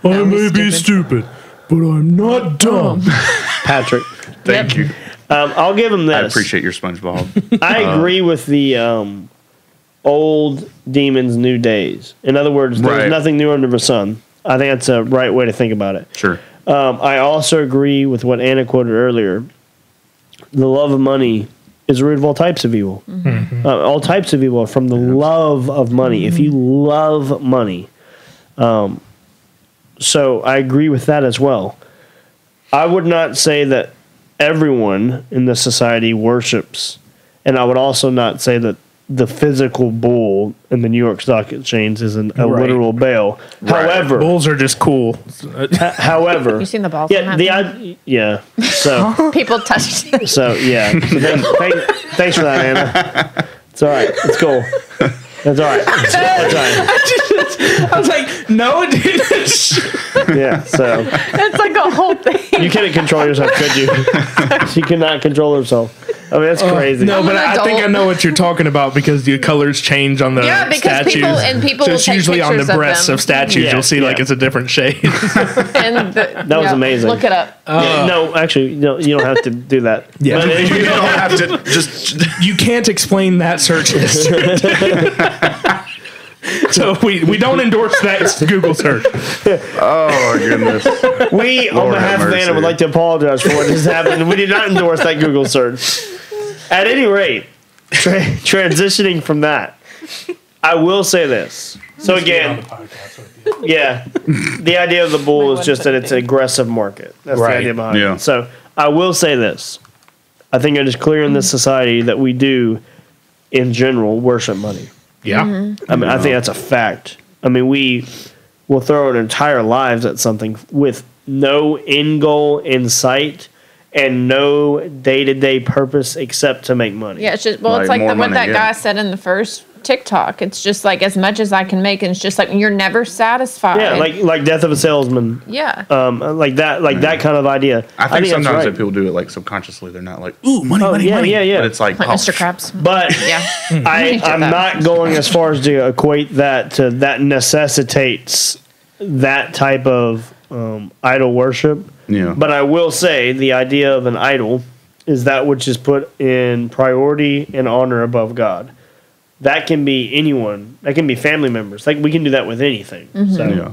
What I mean? I may be stupid. Stupid, but I'm not dumb. Patrick. Thank Yep. you. Um, I'll give him this. I appreciate your SpongeBob. I agree with the um, old demons, new days. In other words, there's Right. nothing new under the sun. I think that's a right way to think about it. sure. Um, I also agree with what Anna quoted earlier. The love of money is the root of all types of evil. Uh, all types of evil are from the love of money. If you love money, um, so I agree with that as well. I would not say that everyone in the society worships, and I would also not say that the physical bull in the New York Stock Exchange is an, a Right. literal Baal. Right. However, Bulls are just cool. However, You seen the balls Yeah, on that the thing? I, yeah. So People touched it. so yeah. So thank, thank, thanks for that, Anna. It's all right. It's cool. That's all right. That's all right. I was like, no, it didn't. Yeah. So It's like a whole thing. you couldn't control yourself, could you? she could not control herself. I mean, that's uh, crazy. No, but an I think I know what you're talking about because the colors change on the Yeah, because statues. people- and people so will it's take usually on the pictures of breasts them. of, statues. Yeah, You'll see like it's a different shade. And the, That was amazing. Look it up. Uh, yeah, no, actually, no, you don't have to do that. Yeah. But you don't have to just. you can't explain that search history. so we, we don't endorse that Google search. Oh my goodness. we, on behalf of Anna, mercy. would like to apologize for what just happened. We did not endorse that Google search. At any rate, tra- transitioning from that, I will say this. So again, yeah, the idea of the bull is just that it's an aggressive market. That's Right. the idea behind Yeah. it. So I will say this. I think it is clear in this society that we do, in general, worship money. Yeah. Mm-hmm. I mean, I think that's a fact. I mean, we will throw our entire lives at something with no end goal in sight and no day to day purpose except to make money. Yeah, it's just well, it's Like like the, what money, that yeah. guy said in the first TikTok. It's just like as much as I can make, and it's just like you're never satisfied. Yeah, like like Death of a Salesman, yeah. um, like that, like that kind of idea. I think that's sometimes right. that people do it like subconsciously. They're not like, ooh, money, Oh, money, yeah, money. yeah, yeah. But it's like, like oh, Mr. Krabs. But Yeah. I, I'm not going as far as to equate that to that necessitates that type of um, idol worship. Yeah. But I will say the idea of an idol is that which is put in priority and honor above God. That can be anyone. That can be family members. Like we can do that with anything. So Yeah.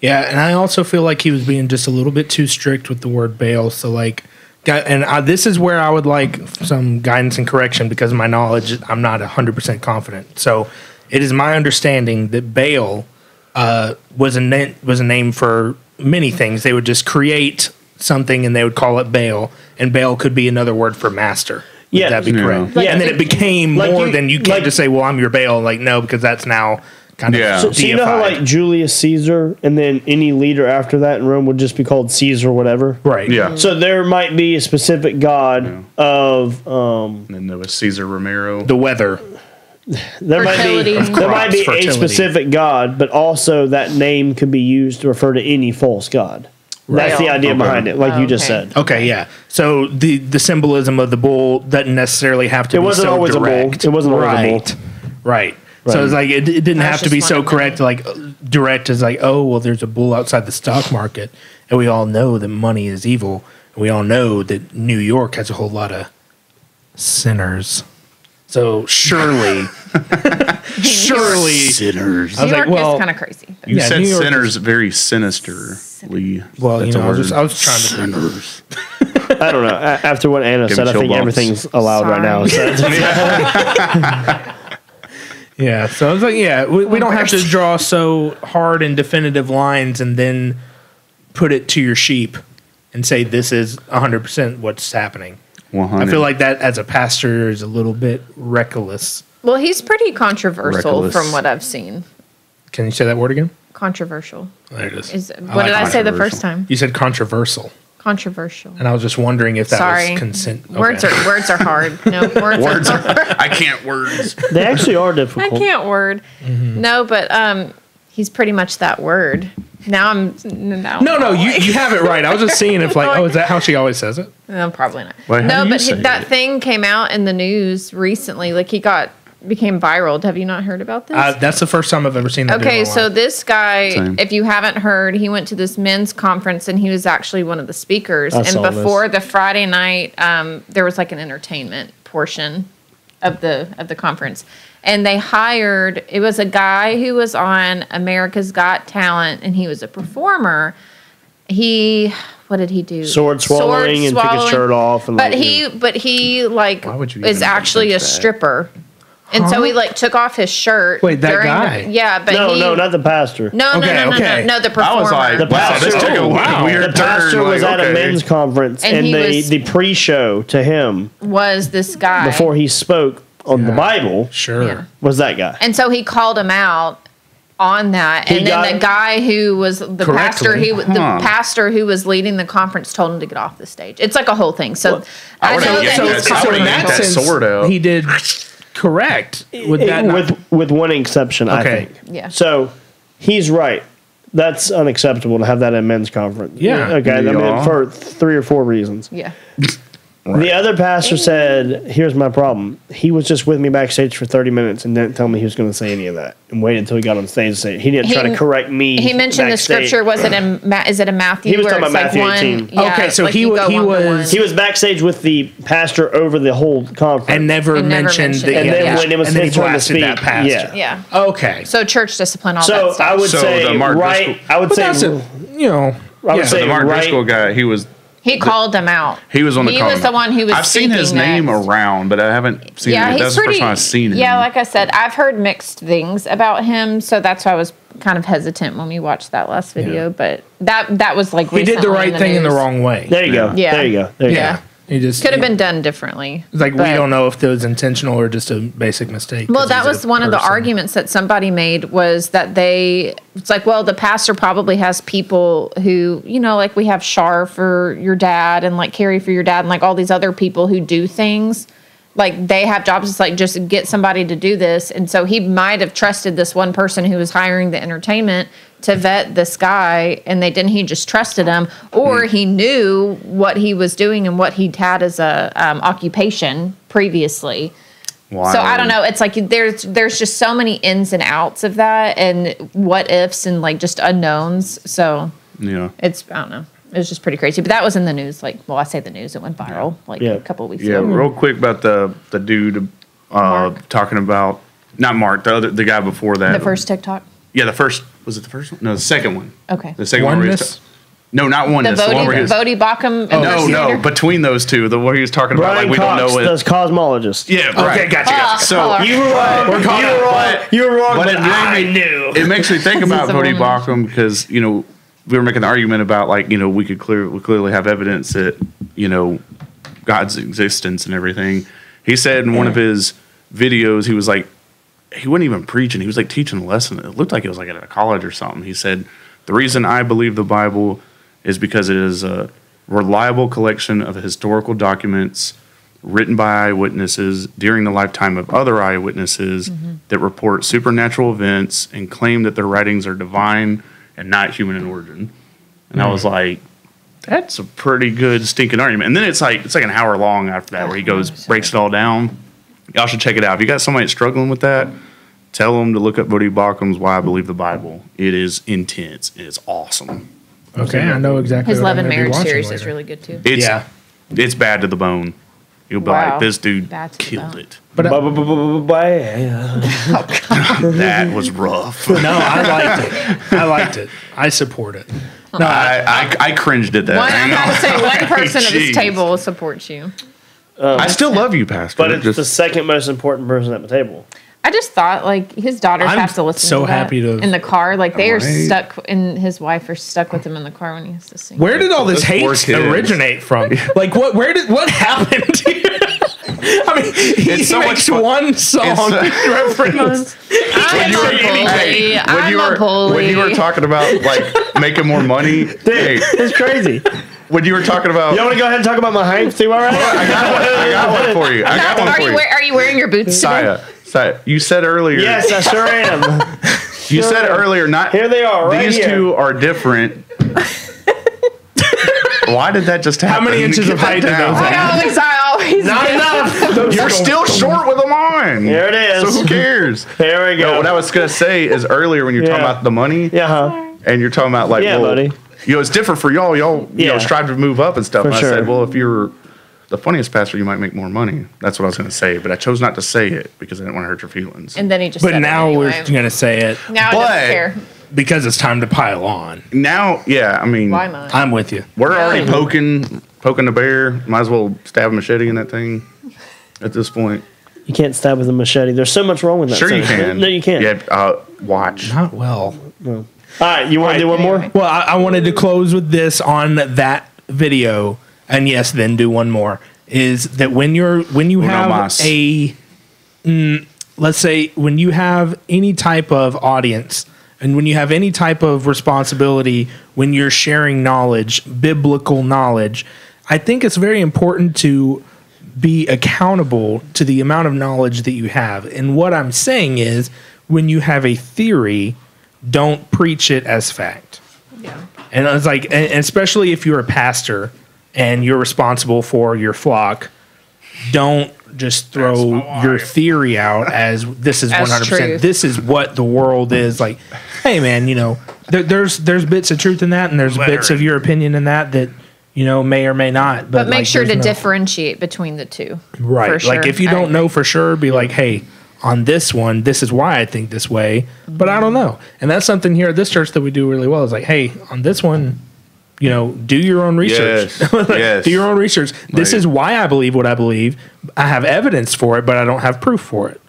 Yeah, and I also feel like he was being just a little bit too strict with the word Baal. So like, and I, this is where I would like some guidance and correction because of my knowledge. I'm not hundred percent confident. So it is my understanding that Baal uh, was a na- was a name for many things. They would just create something and they would call it Baal, and Baal could be another word for master. Would Yeah. that'd be Yeah. correct? Like- and then it became Like more you- than you can't like- just say, "Well, I'm your Baal." Like no, because that's now kind Yeah. of So- So you know how like Julius Caesar and then any leader after that in Rome would just be called Caesar whatever. right? Yeah. So there might be a specific god of um, And then there was Caesar Romero. the weather. there Fertility. might Of be there might be crops, a specific god, but also that name could be used to refer to any false god. That's the idea Okay. behind it, like you just Okay. said. Okay, yeah. So the the symbolism of the bull doesn't necessarily have to It be wasn't so always a bull. It wasn't always a bull. right. Right. So it's like it, it didn't have to be so wondering. correct. Like uh, direct as like, oh well, there's a bull outside the stock market, and we all know that money is evil. And we all know that New York has a whole lot of sinners. So surely, surely, Sinners. I was New like, York well, is kind of crazy. You Yeah, said New York sinners very sinisterly. well, you That's a know, I was, just. I was trying to. Sinners. I don't know. After what Anna Give said, I think bumps. everything's allowed right now. So Yeah, so I was like, yeah, we, we don't have to draw so hard and definitive lines and then put it to your sheep and say this is 100% what's happening. I feel like that as a pastor is a little bit reckless. Well, he's pretty controversial Reckless. from what I've seen. Can you say that word again? Controversial There it is. is I what like did I say the first time? You said controversial, Controversial. and I was just wondering if that Sorry. was consent. Words are words are hard. No words, Words are are, I can't words. they actually are difficult. I can't word. No, but um, he's pretty much that word. Now I'm now No, no, you, you have it right. I was just seeing if like, oh, is that how she always says it? No, probably not. Wait, no, but he- that it? thing came out in the news recently. Like he got became viral. Have you not heard about this? Uh, that's the first time I've ever seen that. Okay, so online. this guy, Same. if you haven't heard, he went to this men's conference and he was actually one of the speakers. I and saw this. before the Friday night, um, there was like an entertainment portion of the of the conference, and they hired. It was a guy who was on America's Got Talent, and he was a performer. He, what did he do? Sword swallowing and took his shirt off and, but like, he, but he like Why is actually a attempt that? stripper. And so he like took off his shirt. Wait, that during the- guy? yeah, but no, he, no, not the pastor. no, no, Okay, no, no, okay. no, no, the performer. I was like, The wow, this pastor- took a wow. weird The pastor turn. was like, at a okay. men's conference, And and, he the was- the pre-show to him was this guy before he spoke on the Bible sure. Yeah. was that guy. and so he called him out on that, He and then the guy who was the pastor, Correctly. who the Huh. pastor who was leading the conference told him to get off the stage. It's like a whole thing. So I I would've know yanked that that- he's I would've in yanked that that sense, sword out. he did. Correct. Would that not- with with one exception, I Okay. think. Yeah. So he's right. That's unacceptable to have that at men's conference. Yeah. Okay. I mean, Yeah. for three or four reasons. Yeah. The other pastor said, "Here's my problem. He was just with me backstage for 30 minutes and didn't tell me he was going to say any of that, and waited until he got on stage to say it. He didn't try to correct me. He mentioned the scripture. Was it in? Ma- Is it in Matthew? He was talking it's about like Matthew one, Yeah, Okay, so like he you he was- one. He was backstage with the pastor over the whole conference, and never And never mentioned mentioned that it. And then had- when it was and his turn to speak, that pastor. yeah. Yeah. Okay. So church discipline, all So that stuff. I would So say the Mark right. Driscoll- I would But say that's a, you know, I would yeah. say the Mark right- Driscoll guy, he was he called them out. he was on the. He was comment. the one who was. I've seen his name next. around, but I haven't seen. Yeah, it. he's That's the pretty. first time I've seen him. Yeah, like I said, I've heard mixed things about him, so that's why I was kind of hesitant when we watched that last video. Yeah. But that that was like he did the right in thing in the wrong way. There you go. Yeah. There you go. There you yeah. go. He just Could have been done differently. It's like we don't know if it was intentional or just a basic mistake. Well, that was one of the arguments that somebody made was that they it's like, well, the pastor probably has people who, you know, like we have Shar for your dad and like Carrie for your dad and like all these other people who do things. Like they have jobs. It's like just get somebody to do this, and so he might have trusted this one person who was hiring the entertainment to vet this guy, and they didn't. He just trusted him, or he knew what he was doing and what he'd had as a um, occupation previously. So I don't know. It's like there's there's just so many ins and outs of that, and what ifs, and like just unknowns. So Yeah. it's I don't know. It was just pretty crazy. But that was in the news. Like, well, I say the news. It went viral like Yeah. a couple of weeks Yeah, ago. real quick about the the dude uh, talking about not Mark, the other the guy before that. The first TikTok. Yeah, the first was it the first one? No, the second one. Okay. The second one. Was Oneness? ta- no, not The oneness. The, one where he Voddie was, no, no. Between those two, the where he was talking about Brian like we Cox don't know it. does cosmologist. Yeah, right. Okay, gotcha, gotcha. So color. You were wrong. We're you were wrong. but- you were wrong, but but, it I knew. it makes me think about He's a Baucham because you know we were making the argument about like you know we could clear we clearly have evidence that you know God's existence and everything. He said in one of his videos he was like he wasn't even preaching he was like teaching a lesson. It looked like it was like at a college or something. He said the reason I believe the Bible is because it is a reliable collection of historical documents written by eyewitnesses during the lifetime of other eyewitnesses mm-hmm. that report supernatural events and claim that their writings are divine and not human in origin. And I was hmm. like, that's a pretty good stinking argument. And then it's like it's like an hour long after that where he goes breaks it all down. Y'all should check it out. If you got somebody struggling with that, tell them to look up Voddie Baucham's Why I Believe the Bible. It is intense. It is awesome. Okay, I know exactly. His what Love I'm and Marriage watching series is really good too. It's Yeah. it's bad to the bone. You'll be Wow. like, this dude Bad to the killed bone. it. But uh, That was rough. no, I liked it. I liked it. I support it. No, I, I, I, I cringed at that. One, I'm I going to say one person at this Jeez. table supports you. I still love you, Pastor. But it's Just- the second most important person at the table. I just thought like his daughters I'm have to listen. so to that happy to- in the car. Like they are stuck, and his wife are stuck with him in the car when he has to sing. where did all this hate kids. originate from? Like, what? Where did what happened? here? I mean, he It's so makes fun. one song It's- reference. I'm you were- Hey, when I'm you were when you were talking about like making more money, hey, It's crazy. when you were talking about, Y'all want to go ahead and talk about my Heinz too? All right. I got one, I got one for you. I got one are for you you. are you wearing your boots today? Saya, Saya, you said earlier. yes, I sure am. you said earlier. Not Here they are, right These here. two are different. Why did that just happen? How many inches of height do down. those I have? always, I always. Not enough. You're still short with them on. Here it is. So who cares? Here we No, go. what I was gonna say is earlier when you're talking about the money, yeah, huh? and you're talking about like, Yeah, well, buddy. you know, it's different for y'all. Y'all, you know, Yeah. strive to move up and stuff. For and I sure. said, well, if you're the funniest pastor, you might make more money. That's what I was gonna say, but I chose not to say it because I didn't want to hurt your feelings. And then he just. But said now it we're gonna say it Now I But- don't care. because it's time to pile on. now, yeah, I mean, Why not? I'm with you. we're Yeah. already poking, poking the bear. Might as well stab a machete in that thing. At this point, You can't stab with a machete. There's so much wrong with that. sure you can. No, you can't. Yeah, uh, watch. Not well. All right, you want to do one more? Well, I, I wanted to close with this on that video, and yes, then do one more. Is that when you're when you Uno have mas. a, mm, let's say when you have any type of audience, and when you have any type of responsibility when you're sharing knowledge, biblical knowledge, I think it's very important to be accountable to the amount of knowledge that you have. And what I'm saying is, when you have a theory, don't preach it as fact. Yeah. And it's like, and especially if you're a pastor and you're responsible for your flock, don't just throw your theory out as this is 100%. This is what the world is. Like, hey, man, you know, there, there's there's bits of truth in that, and there's bits of your opinion in that that you know may or may not. But, But make like, sure to no- differentiate between the two. Right. for Like sure. if you don't agree. know for sure, be like, hey, on this one, this is why I think this way, but I don't mm-hmm. know. And that's something here at this church that we do really well. Is like, hey, on this one, you know, do your own research. Yes. Like, Yes. Do your own research. This Right. is why I believe what I believe. I have evidence for it, but I don't have proof for it.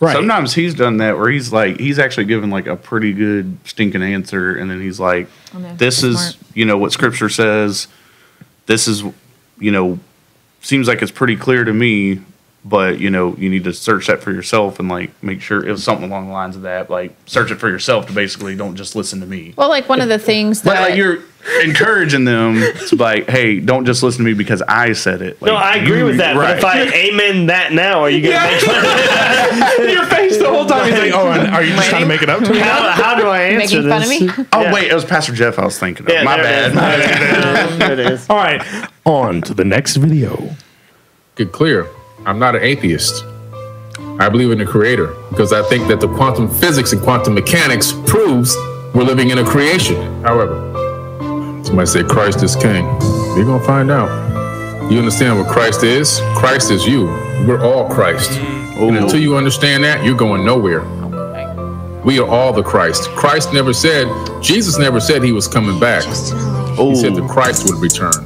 Right. Sometimes he's done that where he's like he's actually given like a pretty good stinking answer, and then he's like, Oh, "This is smart. you know what Scripture says. This is you know seems like it's pretty clear to me, but you know you need to search that for yourself and like make sure it was something along the lines of that. Like search it for yourself to basically don't just listen to me. Well, like one of the things But that like you're encouraging them to like, hey, don't just listen to me because I said it. No, I agree you- with that. But if I amen that now, are you going to make fun your face the whole time. He's like, oh, and are you just trying to make it up to me? how, how do I answer making fun of me. Oh Yeah. wait, it was Pastor Jeff I was thinking of. Yeah, My there it bad. is. Um, there it is. All right, on to the next video. get clear. I'm not an atheist. I believe in the creator because I think that the quantum physics and quantum mechanics proves we're living in a creation. However, somebody say Christ is king. You're going to find out. You understand what Christ is? Christ is you. We're all Christ. Mm-hmm. And until you understand that, you're going nowhere. We are all the Christ. Christ never said, Jesus never said he was coming back. He said the Christ would return.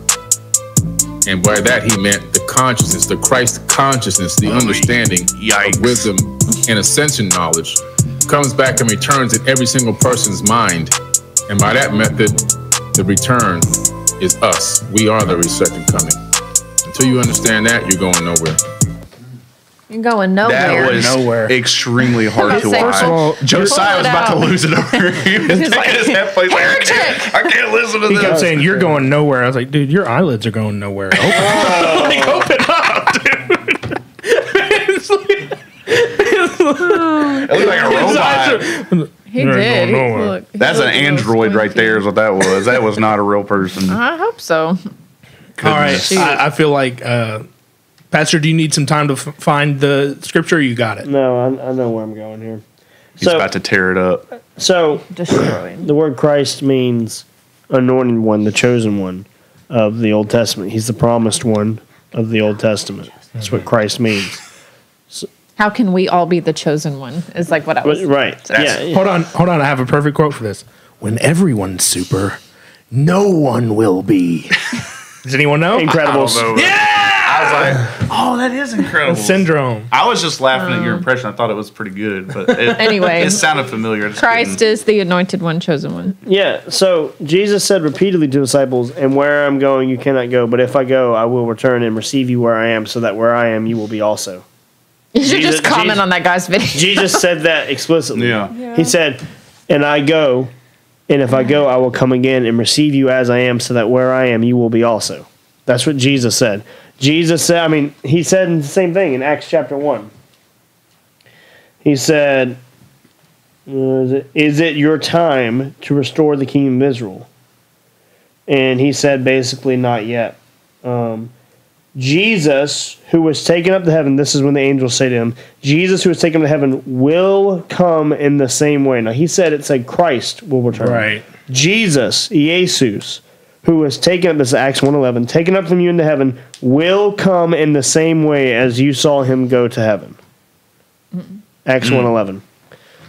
And by that he meant the consciousness, the Christ consciousness, the understanding Yikes. of wisdom and ascension knowledge comes back and returns in every single person's mind. And by that method, the return is us. We are the second coming. Until you understand that, you're going nowhere. you're going nowhere. That was Nowhere. extremely hard to watch. First of all, Josiah was pull it about to lose it over. he was He's taking like, his headphones like, I can't, I can't listen to He this. kept saying, "You're going nowhere." I was like, "Dude, your eyelids are going nowhere." Oh. Open, like, open up, dude. It's like- It looked like a robot. he There ain't did. He going nowhere. looked- he That's an looked a little android right there. Is what that was. That was not a real person. I hope so. All right, I, I feel like, uh, Pastor, do you need some time to f- find the scripture? You got it. No, I, I know where I'm going here. He's So- about to tear it up. So Destroyed. the word Christ means anointed one, the chosen one of the Old Testament. He's the promised one of the Old Testament. That's what Christ means. How can we all be the chosen one? Is like what I was. But- right. Yeah. yeah. Hold on, hold on. I have a perfect quote for this. When everyone's super, no one will be. Does anyone know? Incredibles. I was like, oh, that is incredible. Syndrome. I was just laughing at your um, impression. I thought it was pretty good, but it, Anyway. it sounded familiar. I just Christ couldn't- is the anointed one, chosen one. Yeah, so Jesus said repeatedly to disciples, And where I'm going, you cannot go, but if I go, I will return and receive you where I am, so that where I am, you will be also. You should Jesus- just comment Jesus- on that guy's video. Jesus said that explicitly. Yeah. He said, And I go, and if I go, I will come again and receive you as I am, so that where I am, you will be also. That's what Jesus said. Jesus said, I mean, he said the same thing in Acts chapter 1. He said, is it- Is it your time to restore the kingdom of Israel? And he said, basically, not yet. Um, Jesus, who was taken up to heaven, this is when the angels say to him, Jesus, who was taken up to heaven, will come in the same way. Now, he said it said Christ will return. Right. Jesus, Jesus, who was taken up, this is Acts 1.11, taken up from you into heaven, will come in the same way as you saw him go to heaven. Acts 1.11.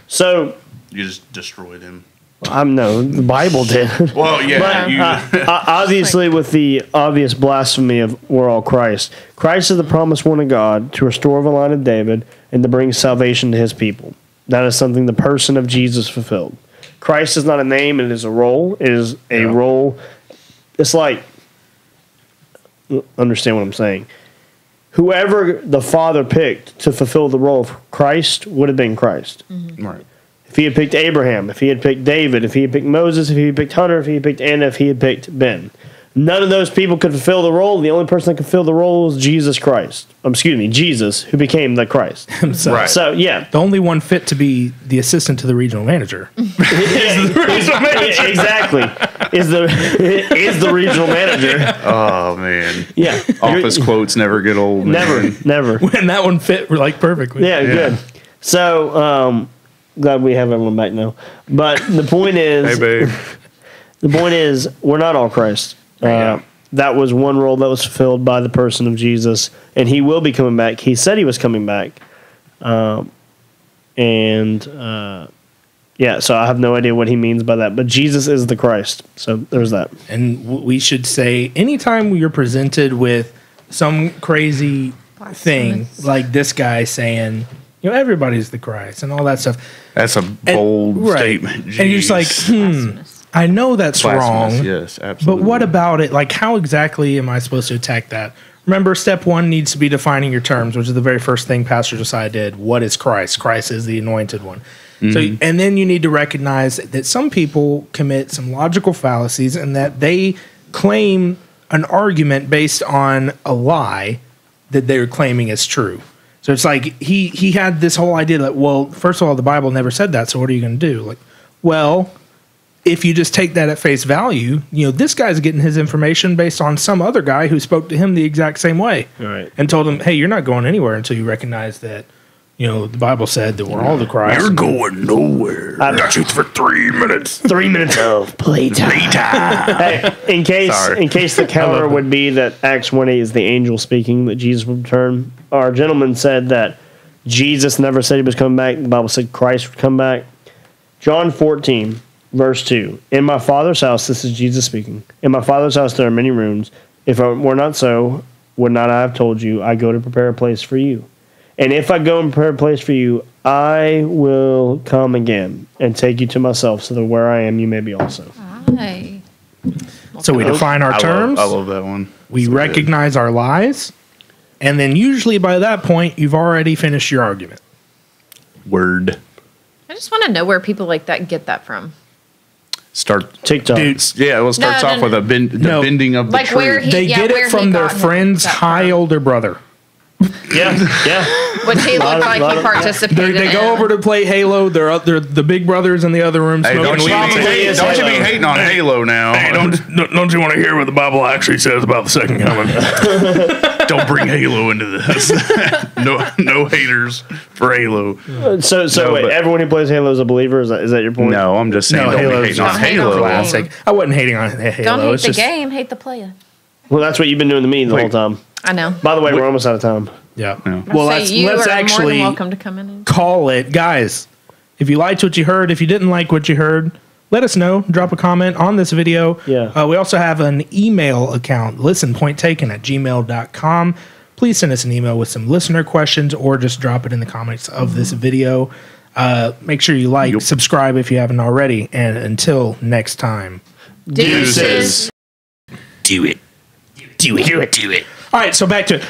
So, You just destroyed him. I'm no, the Bible did. Well, yeah. But, you, uh, obviously, with the obvious blasphemy of we're all Christ, Christ is the promised one of God to restore the line of David and to bring salvation to his people. That is something the person of Jesus fulfilled. Christ is not a name, it is a role. It is a Yeah. role. It's like, understand what I'm saying. Whoever the Father picked to fulfill the role of Christ would have been Christ. right. If he had picked Abraham, if he had picked David, if he had picked Moses, if he had picked Hunter, if he had picked Anna, if he had picked Ben. None of those people could fulfill the role. The only person that could fill the role was Jesus Christ. Um, excuse me, Jesus, who became the Christ. Himself. Right. So yeah, The only one fit to be the assistant to the regional manager. Yeah, exactly. Is the is the regional manager? Oh man, Yeah, office quotes never get old. man. Never, never. and that one fit like perfectly. Yeah, good. So, um, glad we have everyone back now. But the point is, Hey babe, the point is, we're not all Christ. Uh, Yeah. That was one role that was fulfilled by the person of Jesus, and he will be coming back. He said he was coming back, um, and uh, yeah. So I have no idea what he means by that, but Jesus is the Christ. So there's that. And we should say anytime you're presented with some crazy thing like this guy saying, you know, everybody's the Christ and all that stuff. that's a And- bold right. statement. And you're just like, hmm, I know that's Blasphemous, wrong. Yes, absolutely. But what about it? Like, how exactly am I supposed to attack that? Remember, step one needs to be defining your terms, which is the very first thing Pastor Josiah did. What is Christ? Christ is the anointed one. So, and then you need to recognize that some people commit some logical fallacies and that they claim an argument based on a lie that they're claiming is true. So it's like he he had this whole idea that well, first of all, the Bible never said that. So what are you going to do? Like, well, if you just take that at face value, you know, this guy's getting his information based on some other guy who spoke to him the exact same way. Right. And told him, hey, you're not going anywhere until you recognize that, you know, the Bible said that we're all the Christ. You're going nowhere. I've Got you for three minutes. Three minutes of playtime. hey, in case Sorry. in case the counter would be that Acts one eight is the angel speaking that Jesus would return. Our gentleman said that Jesus never said he was coming back. The Bible said Christ would come back. John fourteen verse two. In my Father's house, this is Jesus speaking. In my Father's house there are many rooms. If it were not so, would not I have told you? I go to prepare a place for you. And if I go and prepare a place for you, I will come again and take you to myself, so that where I am, you may be also. Hi. So we define our I terms, Love, I love that one. we So good. recognize our lies, and then usually by that point, you've already finished your argument. word. I just want to know where people like that get that from. Start. TikTok. Dude, Yeah, well, it starts No, no, off with no. a bend, the No. bending of the Like where truth. he- They yeah, get where it from their friend's high from. older brother. Yeah, yeah. Which he looked of- like he of- They, participated they in. go over to play Halo. They're, up- they're the big brothers in the other room Hey, smoking don't you, weed. be, hey, don't you be hating on Halo now? Hey, don't, don't you want to hear what the Bible actually says about the second coming? don't bring Halo into this. no, no haters for Halo. So, so No, wait, but- everyone who plays Halo is a believer. Is that, is that your point? No, I'm just saying No, don't Halo's be hating on Don't hate on Halo. the game. Classic. I wasn't hating on Halo. Don't hate it's the just, game, hate the player. Well, that's what you've been doing to me the Wait. whole time. I know. By the way, we're almost out of time. Yeah. Yeah. Well, Say let's, you let's are more actually than welcome to come in. And, call it, guys. If you liked what you heard, if you didn't like what you heard, let us know. Drop a comment on this video. Yeah. Uh, we also have an email account, listenpointtaken at gmail.com. Please send us an email with some listener questions or just drop it in the comments of this video. Uh, make sure you like, Yup. subscribe if you haven't already. And until next time. Deuces. Do it. Do it. Do it. Do it. All right, so back to it.